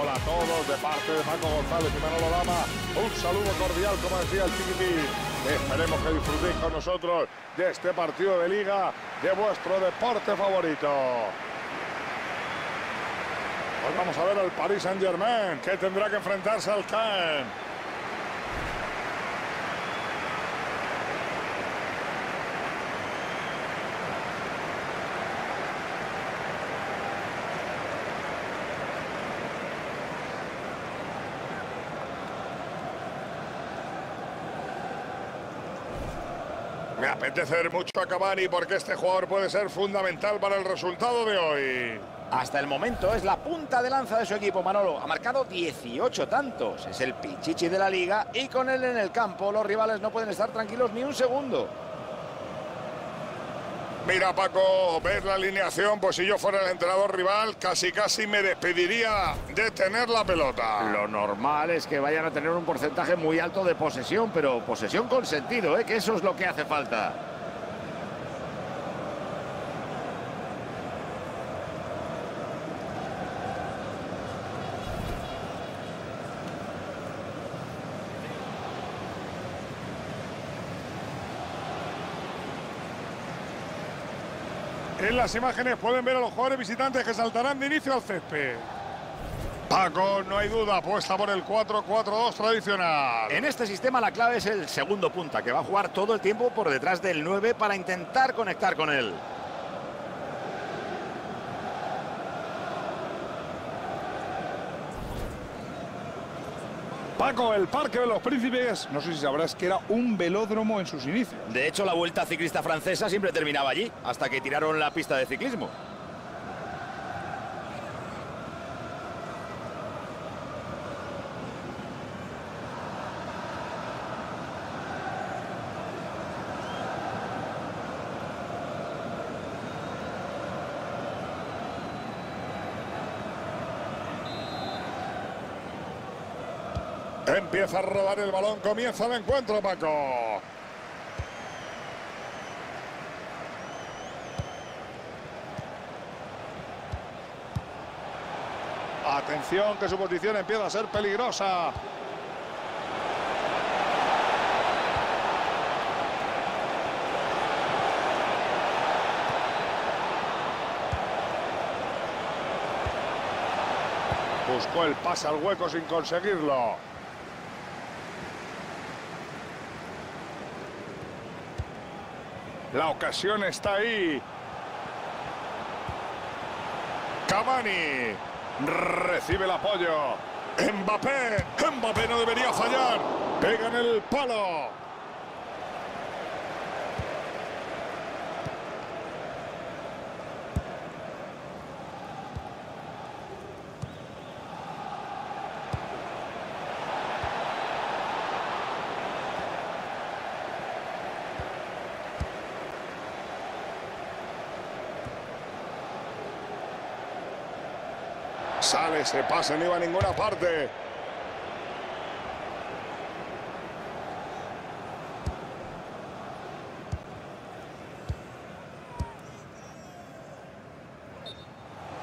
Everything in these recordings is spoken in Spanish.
Hola a todos de parte de Paco González y Manolo Dama. Un saludo cordial, como decía el Chiquitín. Esperemos que disfrutéis con nosotros de este partido de liga de vuestro deporte favorito. Hoy vamos a ver al Paris Saint Germain que tendrá que enfrentarse al Caen. Me apetece ver mucho a Cavani porque este jugador puede ser fundamental para el resultado de hoy. Hasta el momento es la punta de lanza de su equipo, Manolo. Ha marcado 18 tantos. Es el pichichi de la liga y con él en el campo los rivales no pueden estar tranquilos ni un segundo. Mira, Paco, ves la alineación, pues si yo fuera el entrenador rival, casi casi me despediría de tener la pelota. Lo normal es que vayan a tener un porcentaje muy alto de posesión, pero posesión con sentido, ¿eh? que eso es lo que hace falta. Las imágenes pueden ver a los jugadores visitantes que saltarán de inicio al césped. Paco, no hay duda, apuesta por el 4-4-2 tradicional. En este sistema la clave es el segundo punta, que va a jugar todo el tiempo por detrás del 9 para intentar conectar con él. Paco, el Parque de los Príncipes, no sé si sabrás que era un velódromo en sus inicios. De hecho, la vuelta ciclista francesa siempre terminaba allí, hasta que tiraron la pista de ciclismo. Empieza a rodar el balón, comienza el encuentro, Paco. Atención, que su posición empieza a ser peligrosa. Buscó el pase al hueco sin conseguirlo. La ocasión está ahí. Cavani recibe el apoyo. Mbappé, Mbappé no debería fallar. Pega en el palo. Sale, se pasa, no iba a ninguna parte.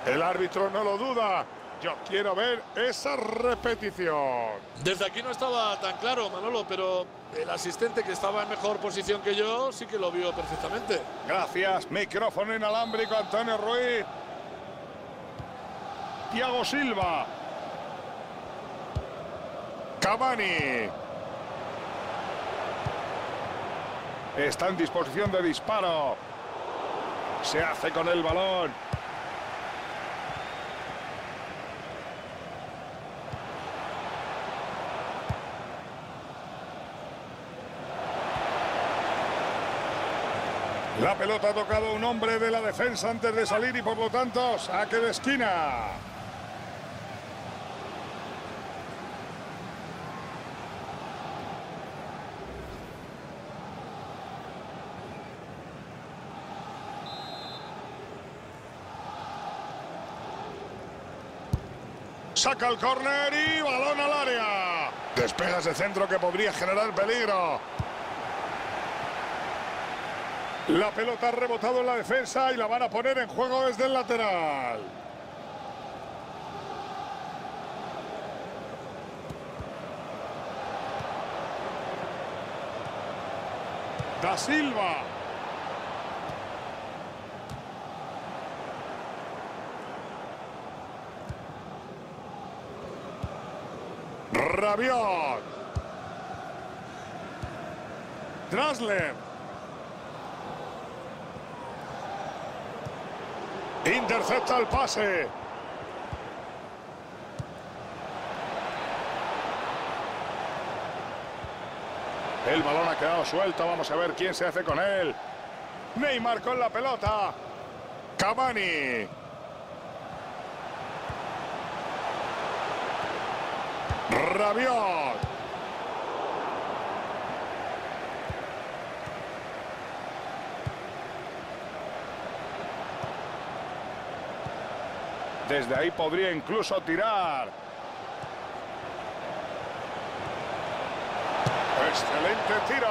El árbitro no lo duda. Yo quiero ver esa repetición. Desde aquí no estaba tan claro, Manolo, pero el asistente que estaba en mejor posición que yo sí que lo vio perfectamente. Gracias. Micrófono inalámbrico, Antonio Ruiz. Thiago Silva. Cavani. Está en disposición de disparo. Se hace con el balón. La pelota ha tocado un hombre de la defensa antes de salir y por lo tanto saque de esquina. saca el córner y balón al área. Despega ese centro que podría generar peligro. La pelota ha rebotado en la defensa y la van a poner en juego desde el lateral. Da Silva. Rabiot. Drasler. Intercepta el pase. El balón ha quedado suelto. Vamos a ver quién se hace con él. Neymar con la pelota. Cavani. Rabiot. Desde ahí podría incluso tirar. Excelente tiro.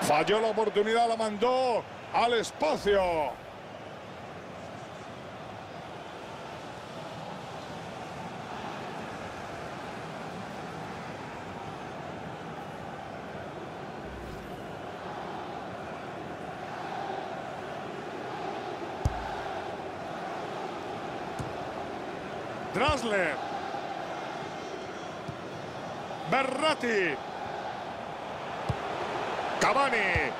Falló la oportunidad, la mandó al espacio. Drasler. Berratti. Cavani.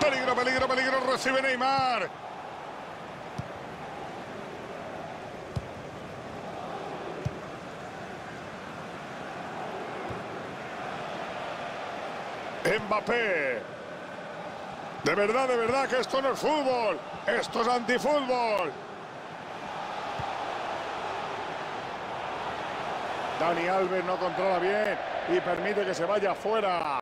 Peligro, peligro, peligro. Recibe Neymar. Mbappé. De verdad, de verdad que esto no es fútbol. Esto es antifútbol. Dani Alves no controla bien y permite que se vaya fuera.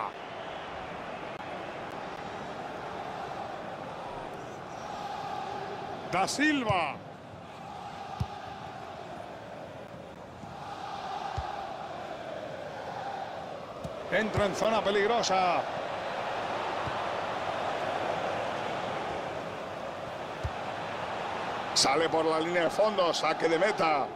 Da Silva. Entra en zona peligrosa. Sale por la línea de fondo, saque de meta.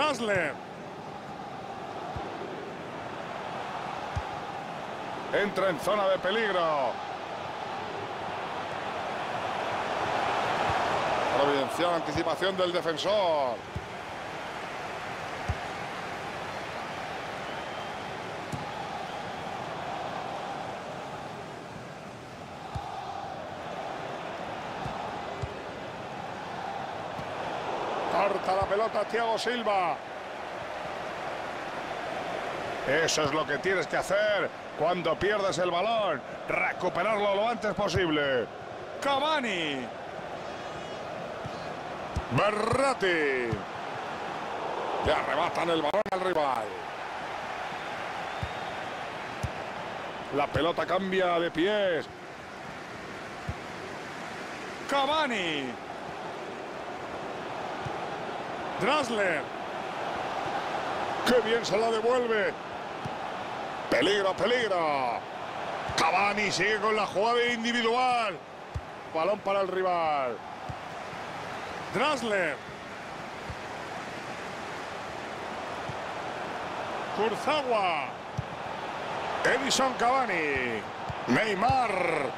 Drasler. Entra en zona de peligro. Providencial anticipación del defensor. Corta la pelota Thiago Silva. Eso es lo que tienes que hacer cuando pierdes el balón. Recuperarlo lo antes posible. Cavani. Berratti. Le arrebatan el balón al rival. La pelota cambia de pies. Cavani. Drasler. ¡Qué bien se la devuelve! Peligro, peligro. Cavani sigue con la jugada individual. Balón para el rival. Drasler. Kurzawa. Edison Cavani. Neymar.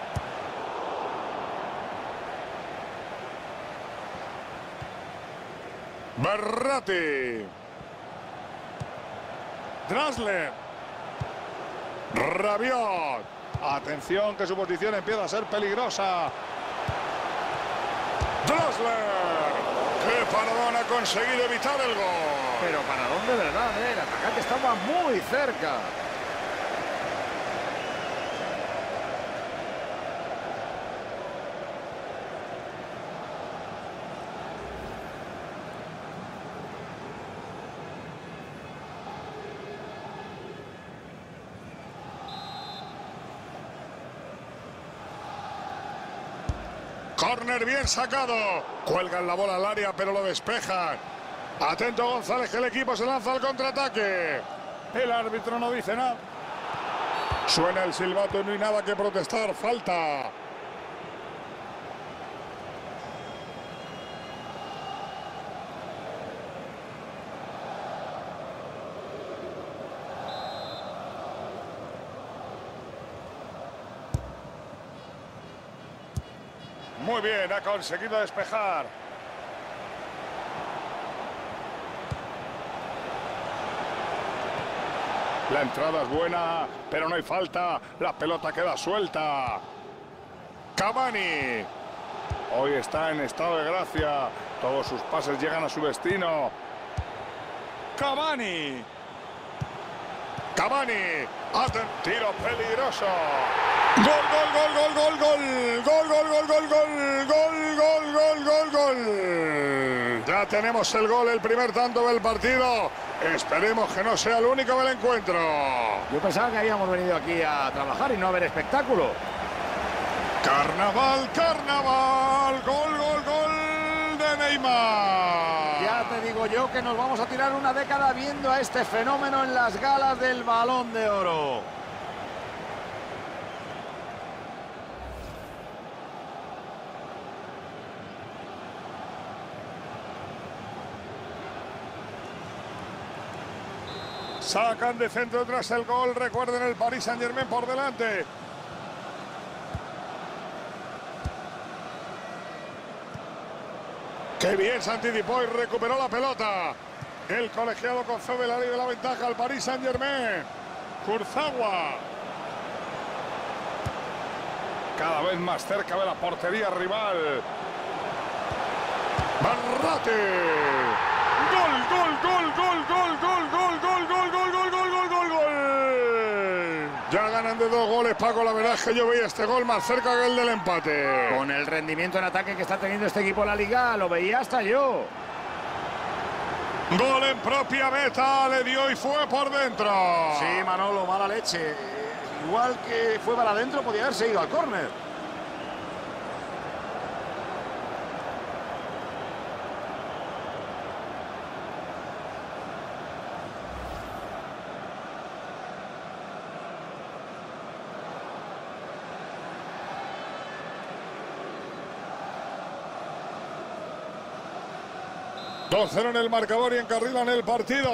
Berratti. Drasler. Rabiot. Atención que su posición empieza a ser peligrosa. Drasler. ¡Qué paradón ha conseguido evitar el gol! Pero para dónde, verdad, eh? el atacante estaba muy cerca. Corner bien sacado. Cuelgan la bola al área, pero lo despejan. Atento González, que el equipo se lanza al contraataque. El árbitro no dice nada. Suena el silbato y no hay nada que protestar. Falta. Muy bien, ha conseguido despejar. La entrada es buena, pero no hay falta. La pelota queda suelta. Cavani. Hoy está en estado de gracia. Todos sus pases llegan a su destino. Cavani. Cavani. Tiro peligroso. Gol, gol, gol, gol, gol, gol. Gol, gol, gol, gol, gol. Gol, gol, gol, gol, gol. Ya tenemos el gol, el primer tanto del partido. Esperemos que no sea el único del encuentro. Yo pensaba que habíamos venido aquí a trabajar y no a ver espectáculo. Carnaval, carnaval. Gol, gol, gol de Neymar. Ya te digo yo que nos vamos a tirar una década viendo a este fenómeno en las galas del Balón de Oro. Sacan de centro tras el gol. Recuerden el Paris Saint Germain por delante. Qué bien se anticipó y recuperó la pelota. El colegiado concede la ley de la ventaja al Paris Saint Germain. Kurzawa. Cada vez más cerca de la portería rival. Barrate. Gol, gol, gol, gol, gol, gol, goles, Paco. La verdad es que yo veía este gol más cerca que el del empate. Con el rendimiento en ataque que está teniendo este equipo en la liga, lo veía hasta yo. Gol en propia meta, le dio y fue por dentro. Sí, Manolo, mala leche. Igual que fue para adentro, podía haberse ido al córner. Dos 0 en el marcador y encarrilan el partido.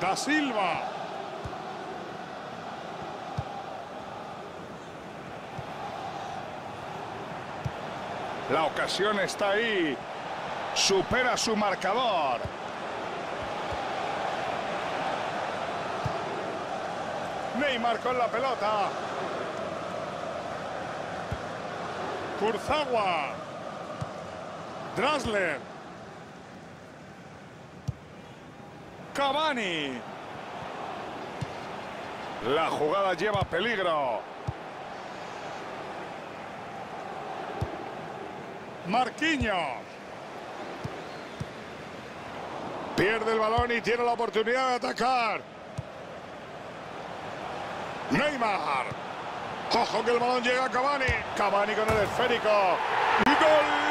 Da Silva. La ocasión está ahí. Supera su marcador. Neymar con la pelota. Kurzawa. Drasler. Cavani. La jugada lleva peligro. Marquinhos. Pierde el balón y tiene la oportunidad de atacar. Neymar. Ojo que el balón llega a Cavani. Cavani con el esférico. Gol,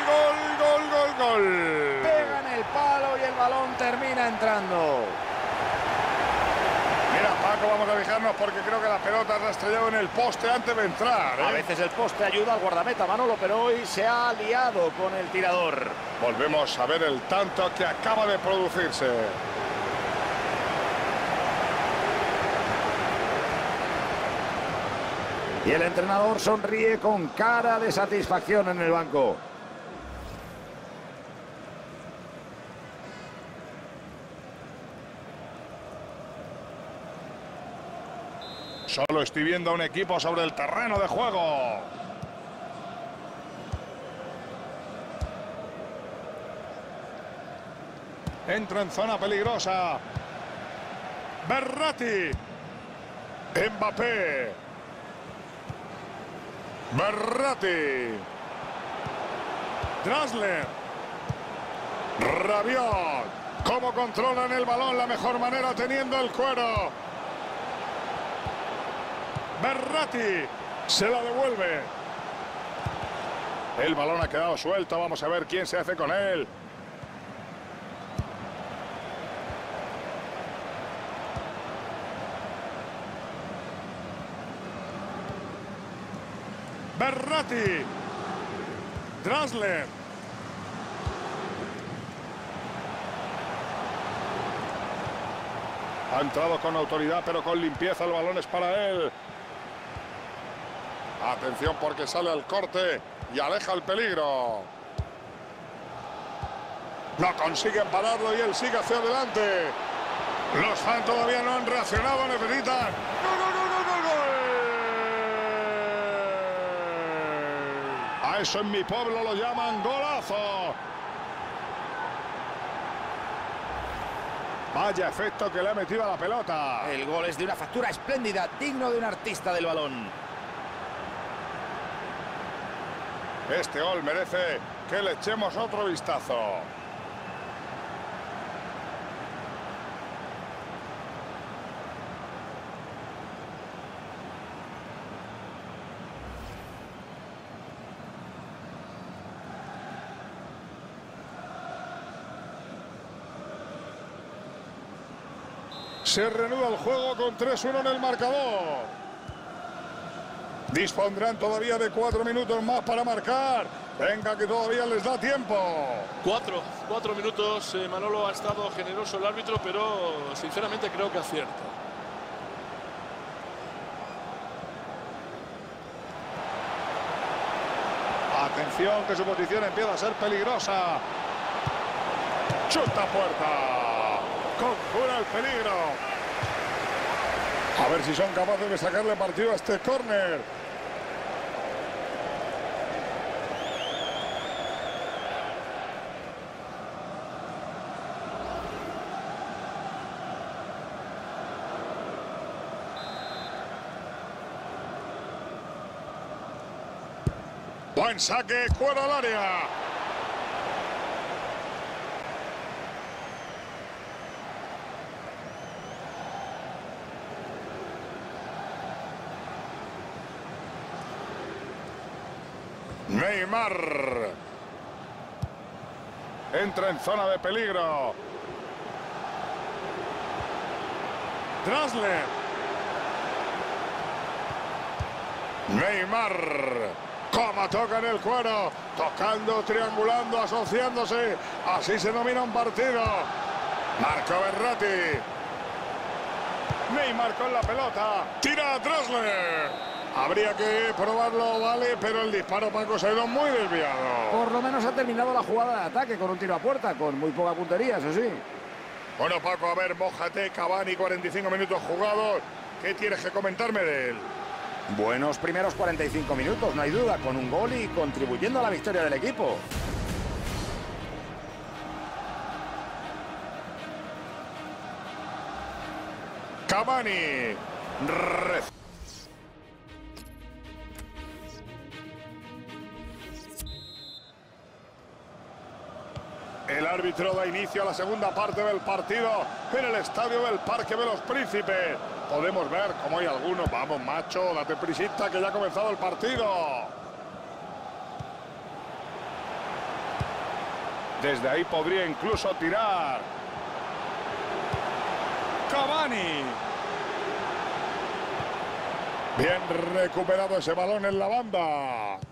gol, gol, gol, gol. Pega en el palo y el balón termina entrando. Mira, Paco, vamos a fijarnos porque creo que la pelota ha estrellado en el poste antes de entrar. ¿eh? A veces el poste ayuda al guardameta Manolo, pero hoy se ha liado con el tirador. Volvemos a ver el tanto que acaba de producirse. Y el entrenador sonríe con cara de satisfacción en el banco. Solo estoy viendo a un equipo sobre el terreno de juego. Entra en zona peligrosa. Berratti. Mbappé. Berratti. Drasler. Rabiot. Cómo controlan el balón, la mejor manera teniendo el cuero. Berratti se la devuelve. El balón ha quedado suelto. Vamos a ver quién se hace con él. Drasler. Ha entrado con autoridad, pero con limpieza. El balón es para él. Atención porque sale al corte y aleja el peligro. No consiguen pararlo y él sigue hacia adelante. Los fans todavía no han reaccionado, necesitan. ¡Gol, gol, gol, gol, gol, gol! A eso en mi pueblo lo llaman golazo. Vaya efecto que le ha metido a la pelota. El gol es de una factura espléndida, digno de un artista del balón. Este gol merece que le echemos otro vistazo. Se reanuda el juego con 3-1 en el marcador. Dispondrán todavía de cuatro minutos más para marcar. Venga, que todavía les da tiempo. Cuatro, cuatro minutos. Eh, Manolo ha estado generoso el árbitro, pero sinceramente creo que acierta. Atención, que su posición empieza a ser peligrosa. Chuta puerta. Conjura el peligro. A ver si son capaces de sacarle partido a este córner. Buen saque, fuera al área. Neymar. Entra en zona de peligro. Drasler. Neymar. Como toca en el cuero. Tocando, triangulando, asociándose. Así se domina un partido. Marco Berratti. Neymar con la pelota. Tira a Drasler. Habría que probarlo, vale, pero el disparo Paco se ha ido muy desviado. Por lo menos ha terminado la jugada de ataque con un tiro a puerta, con muy poca puntería, eso sí. Bueno, Paco, a ver, mójate, Cavani, 45 minutos jugados. ¿Qué tienes que comentarme de él? Buenos primeros 45 minutos, no hay duda, con un gol y contribuyendo a la victoria del equipo. Cavani. El árbitro da inicio a la segunda parte del partido en el estadio del Parque de los Príncipes. Podemos ver cómo hay algunos. Vamos, macho, date prisita que ya ha comenzado el partido. Desde ahí podría incluso tirar. Cavani. Bien recuperado ese balón en la banda.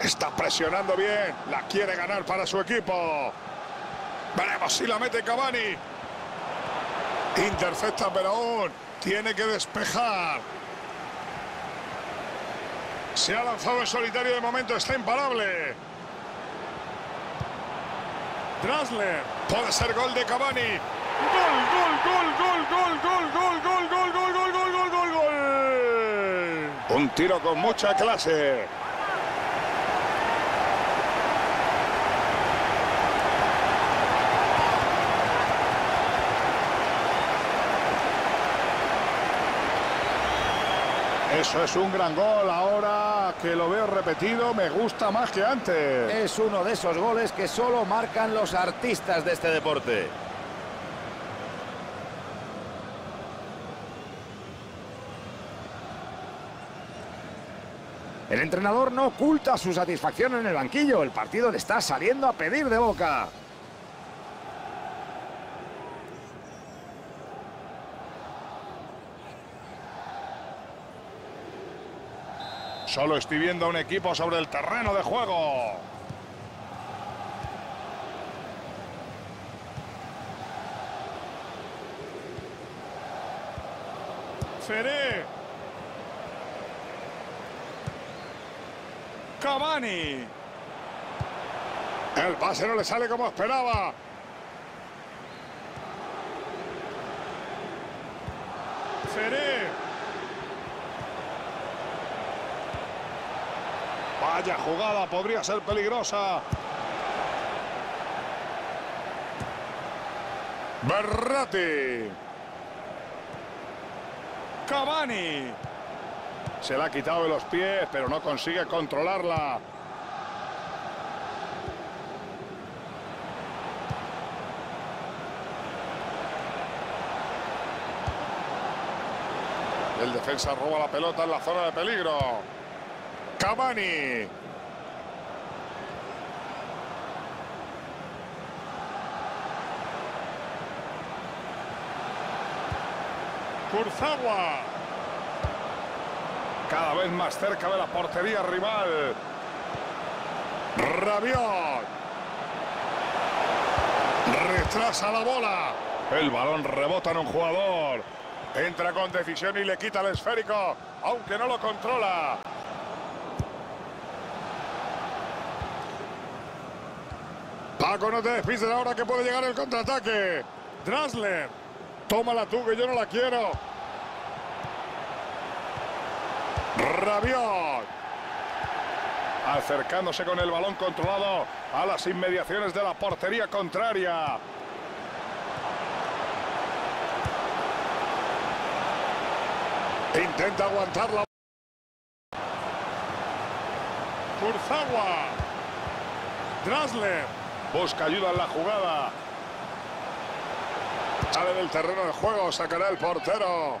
Está presionando bien. La quiere ganar para su equipo. Veremos si la mete Cavani. Intercepta, pero aún tiene que despejar. Se ha lanzado en solitario de momento. Está imparable. Drasler. Puede ser gol de Cavani. Gol, gol, gol, gol, gol, gol, gol, gol, gol, gol, gol, gol, gol, gol, gol. Un tiro con mucha clase. Eso es un gran gol. Ahora que lo veo repetido, me gusta más que antes. Es uno de esos goles que solo marcan los artistas de este deporte. El entrenador no oculta su satisfacción en el banquillo. El partido le está saliendo a pedir de boca. Solo estoy viendo a un equipo sobre el terreno de juego. Feré. Cavani. El pase no le sale como esperaba. Feré. Vaya jugada, podría ser peligrosa. Berratti. Cavani. Se la ha quitado de los pies, pero no consigue controlarla. El defensa roba la pelota en la zona de peligro. Cavani. Kurzawa. Cada vez más cerca de la portería rival. Rabiot. Retrasa la bola. El balón rebota en un jugador. Entra con decisión y le quita el esférico, aunque no lo controla. Paco, no te despises ahora que puede llegar el contraataque. Drasler. Tómala tú, que yo no la quiero. Rabiot. Acercándose con el balón controlado a las inmediaciones de la portería contraria. Intenta aguantarla. Kurzawa. Drasler. Busca ayuda en la jugada. Sale del terreno de juego, sacará el portero.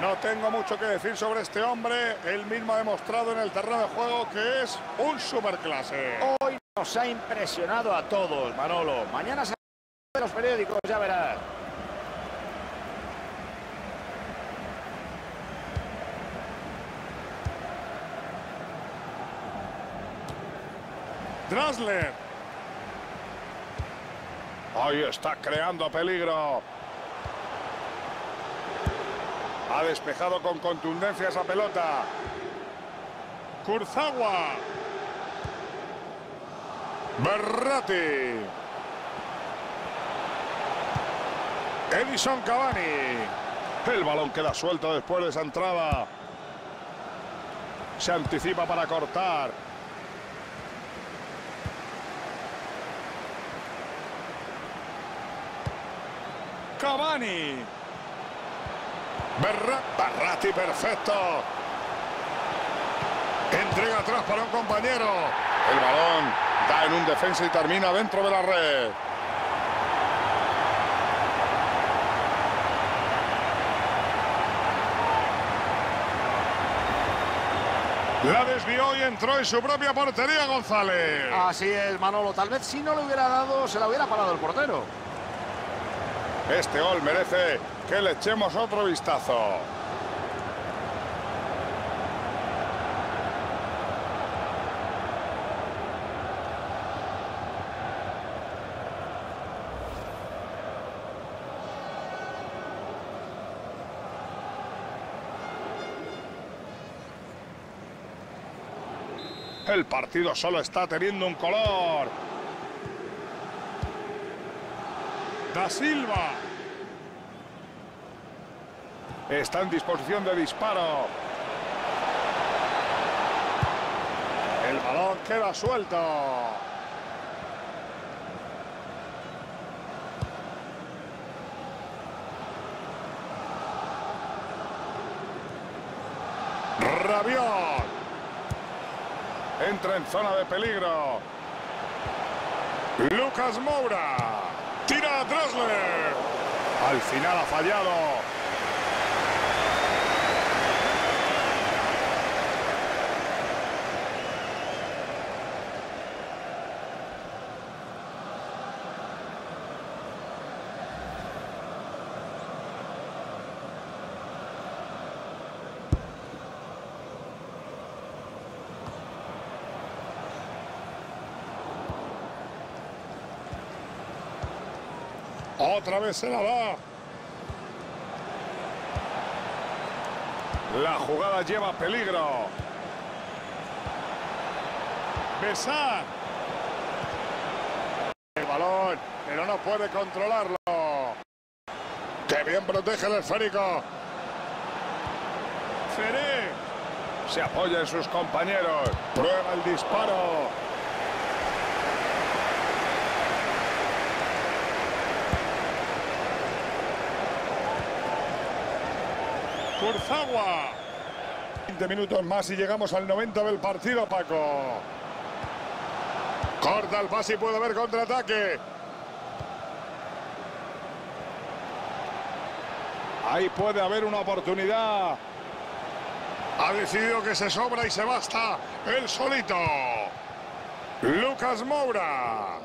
No tengo mucho que decir sobre este hombre. Él mismo ha demostrado en el terreno de juego que es un superclase. Hoy nos ha impresionado a todos, Manolo. Mañana se de los periódicos, ya verás. Drasler. Ahí está creando peligro. Ha despejado con contundencia esa pelota. Kurzawa. Berratti. Edison Cavani. El balón queda suelto después de esa entrada. Se anticipa para cortar. Cavani. Berra Barratti perfecto. Entrega atrás para un compañero. El balón da en un defensa y termina dentro de la red. La desvió y entró en su propia portería González. Así es, Manolo. Tal vez si no le hubiera dado, se la hubiera parado el portero. Este gol merece que le echemos otro vistazo. El partido solo está teniendo un color. Da Silva. Está en disposición de disparo. El balón queda suelto. Rabiot. Entra en zona de peligro. Lucas Moura. Tira a Dressler. Al final ha fallado. Otra vez se la da. La jugada lleva peligro. Besar. El balón, pero no puede controlarlo. Que bien protege el esférico. Feré. Se apoya en sus compañeros. Prueba el disparo. Curzagua. 20 minutos más y llegamos al 90 del partido, Paco. Corta el pase y puede haber contraataque. Ahí puede haber una oportunidad. Ha decidido que se sobra y se basta el solito. Lucas Moura.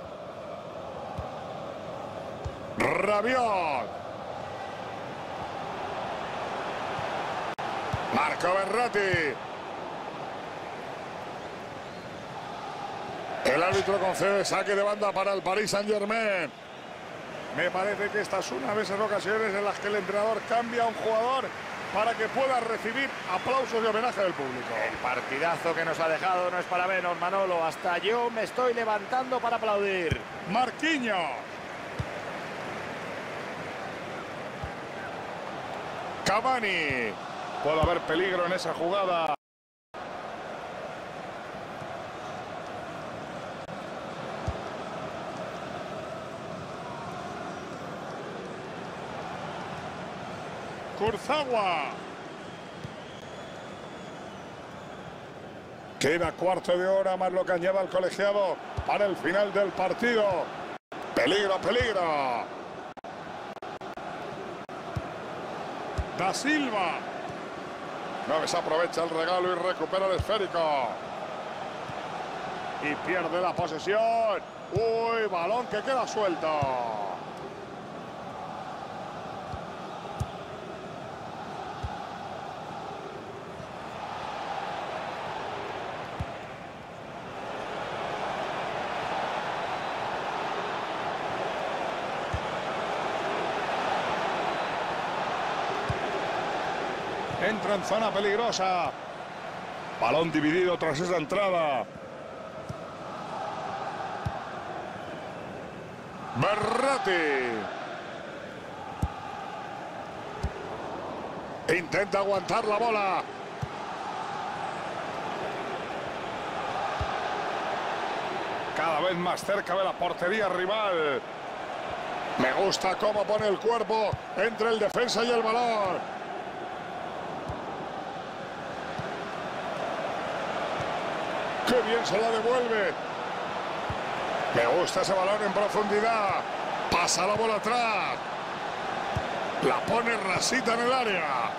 Rabiot. Marco Berratti. El árbitro concede saque de banda para el Paris Saint Germain. Me parece que estas son una de esas ocasiones en las que el entrenador cambia a un jugador para que pueda recibir aplausos de homenaje del público. El partidazo que nos ha dejado no es para menos, Manolo. Hasta yo me estoy levantando para aplaudir. Marquinhos. Cavani. Puede haber peligro en esa jugada. Curzagua. Queda cuarto de hora más lo que añada el colegiado para el final del partido. Peligro, peligro. Da Silva. No desaprovecha el regalo y recupera el esférico. Y pierde la posesión. Uy, balón que queda suelto. Entra en zona peligrosa. Balón dividido tras esa entrada. Berratti. Intenta aguantar la bola. Cada vez más cerca de la portería rival. Me gusta cómo pone el cuerpo entre el defensa y el balón. ¡Qué bien se la devuelve! Me gusta ese balón en profundidad. Pasa la bola atrás. La pone rasita en el área.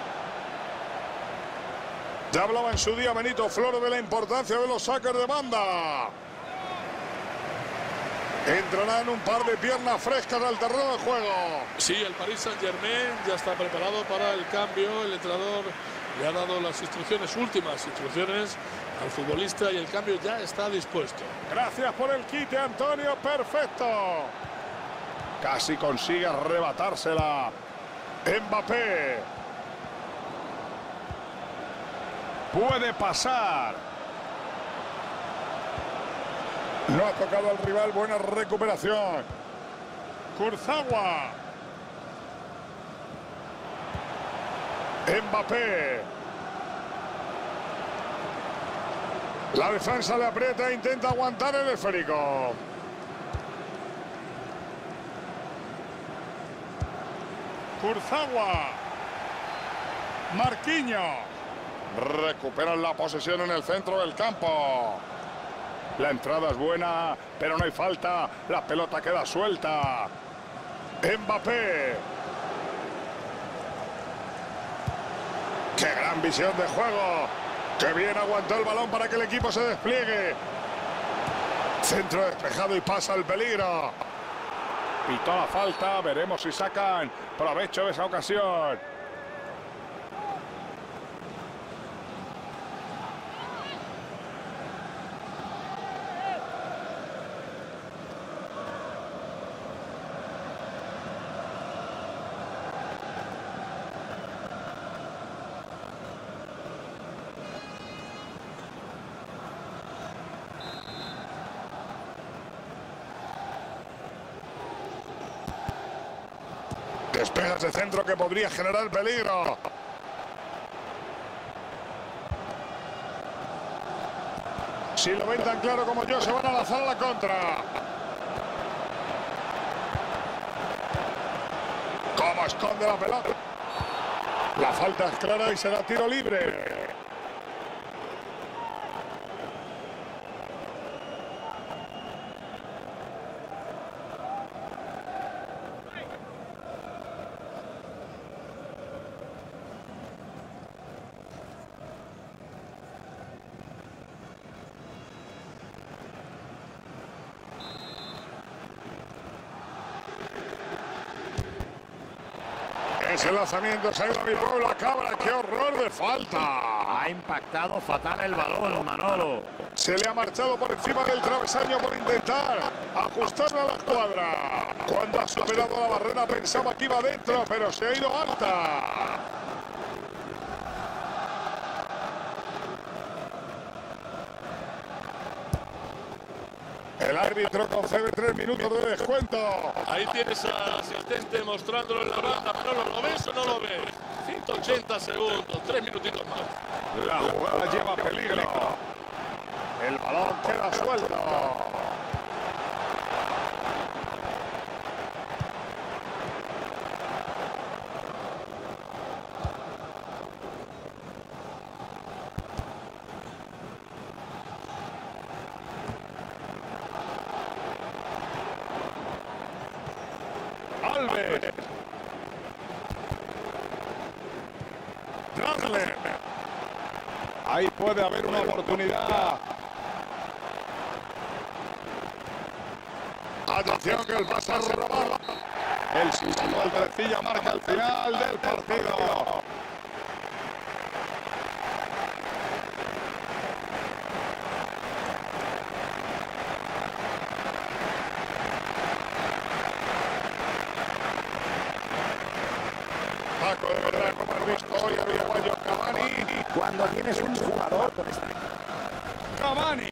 Ya hablaba en su día Benito Floro de la importancia de los saques de banda. Entrarán un par de piernas frescas al terreno de juego. Sí, el Paris Saint Germain ya está preparado para el cambio. El entrenador le ha dado las instrucciones, últimas instrucciones al futbolista y el cambio ya está dispuesto. Gracias por el quite, Antonio. Perfecto. Casi consigue arrebatársela. Mbappé. Puede pasar. No ha tocado al rival. Buena recuperación. Kurzagua. Mbappé. La defensa le aprieta e intenta aguantar el esférico. Kurzagua. Marquinhos. Recuperan la posesión en el centro del campo. La entrada es buena, pero no hay falta. La pelota queda suelta. Mbappé. ¡Qué gran visión de juego! ¡Qué bien aguantó el balón para que el equipo se despliegue! Centro despejado y pasa el peligro. Pitó la falta, veremos si sacan provecho de esa ocasión. Despega ese centro que podría generar peligro. Si lo ven tan claro como yo, se van a lanzar la contra. ¿Cómo esconde la pelota? La falta es clara y será tiro libre. Ese lanzamiento se ha ido a mi pueblo, cabra. ¡Qué horror de falta! Ha impactado fatal el balón, Manolo. Se le ha marchado por encima del travesaño por intentar ajustarla a la cuadra. Cuando ha superado la barrera pensaba que iba dentro, pero se ha ido alta. El árbitro concede tres minutos de descuento. Ahí tienes al asistente mostrándolo en la banda. Manolo, ¿lo ves o no lo ves? 180 segundos, tres minutitos más. La jugada lleva peligro. El balón queda suelto. Alves. Dragler. Ahí puede haber una oportunidad. Atención que el pase robado. El sistema del Trecilla marca el final del partido. Ramani.